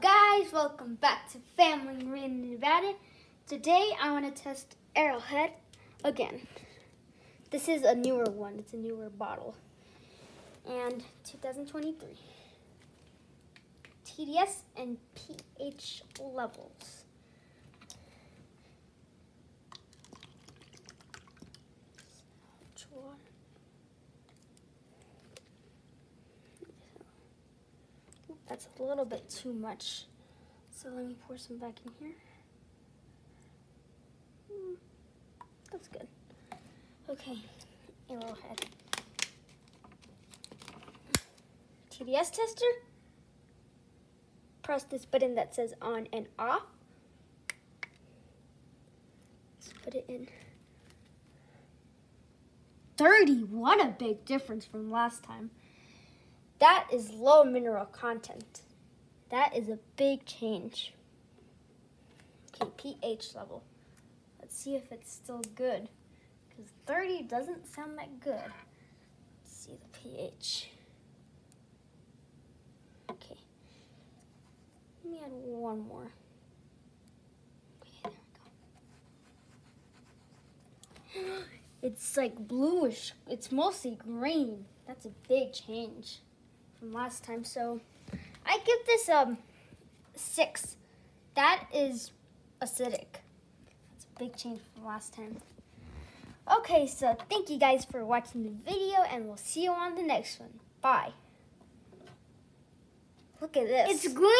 Guys, welcome back to Family in Reno Nevada. Today I want to test Arrowhead again. This is a newer one, it's a newer bottle. And 2023. TDS and pH levels. That's a little bit too much. So let me pour some back in here. Mm, that's good. Okay, arrowhead. TDS tester. Press this button that says on and off. Let's put it in. 30, what a big difference from last time. That is low mineral content. That is a big change. Okay, pH level. Let's see if it's still good. Because 30 doesn't sound that good. Let's see the pH. Okay. Let me add one more. Okay, there we go. It's like bluish. It's mostly green. That's a big change from last time. So I give this um six. That is acidic. That's a big change from last time. Okay, so thank you guys for watching the video and we'll see you on the next one. Bye. Look at this. It's green.